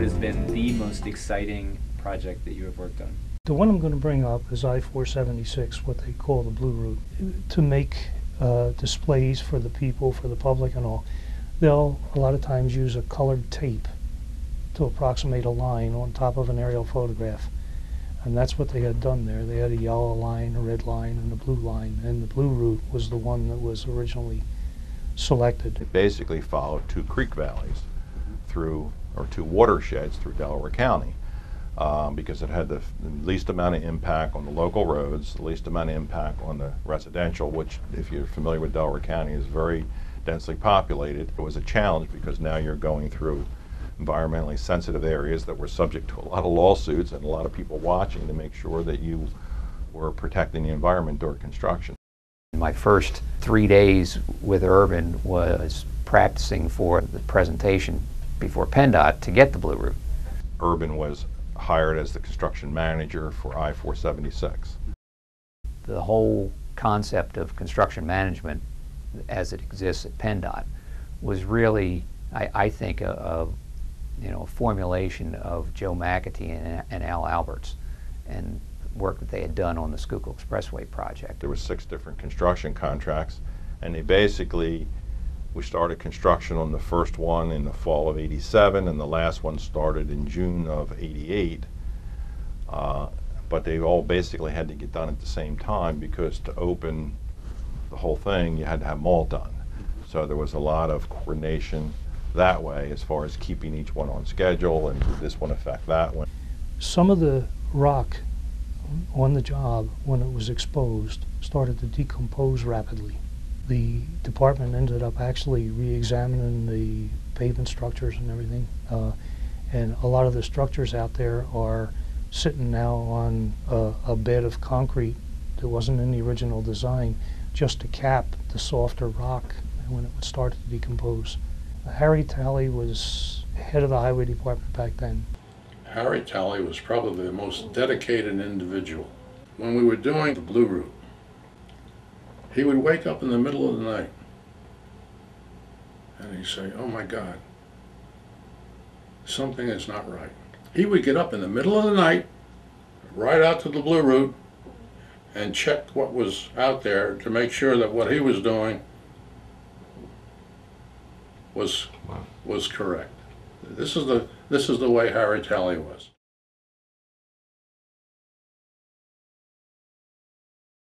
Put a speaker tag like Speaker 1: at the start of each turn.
Speaker 1: what has been the most exciting project that you have worked on?
Speaker 2: The one I'm going to bring up is I-476, what they call the Blue Route, to make uh, displays for the people, for the public and all. They'll a lot of times use a colored tape to approximate a line on top of an aerial photograph. And that's what they had done there. They had a yellow line, a red line, and a blue line. And the blue route was the one that was originally selected.
Speaker 3: It basically followed two creek valleys through, or two watersheds through Delaware County. Um, because it had the, least amount of impact on the local roads, the least amount of impact on the residential, which, if you're familiar with Delaware County, is very densely populated. It was a challenge because now you're going through environmentally sensitive areas that were subject to a lot of lawsuits and a lot of people watching to make sure that you were protecting the environment during construction.
Speaker 4: My first three days with Urban was practicing for the presentation before PennDOT to get the Blue Route.
Speaker 3: Urban was hired as the construction manager for I-476.
Speaker 4: The whole concept of construction management as it exists at PennDOT was really, I, I think, a, a you know, a formulation of Joe McAtee and, and Al Alberts and work that they had done on the Schuylkill Expressway project.
Speaker 3: There were six different construction contracts, and they basically, we started construction on the first one in the fall of 87, and the last one started in June of 88. Uh, But they all basically had to get done at the same time because to open the whole thing, you had to have them all done. So there was a lot of coordination that way as far as keeping each one on schedule and did this one affect that one.
Speaker 2: Some of the rock on the job, when it was exposed, started to decompose rapidly. The department ended up actually re-examining the pavement structures and everything. Uh, and a lot of the structures out there are sitting now on a, a bed of concrete that wasn't in the original design just to cap the softer rock when it would start to decompose. Harry Talley was head of the highway department back then.
Speaker 5: Harry Talley was probably the most dedicated individual. When we were doing the Blue Route, he would wake up in the middle of the night and he'd say, Oh my God, something is not right. He would get up in the middle of the night, right out to the Blue Route, and check what was out there to make sure that what he was doing was was correct. This is the this is the way Harry Talley was.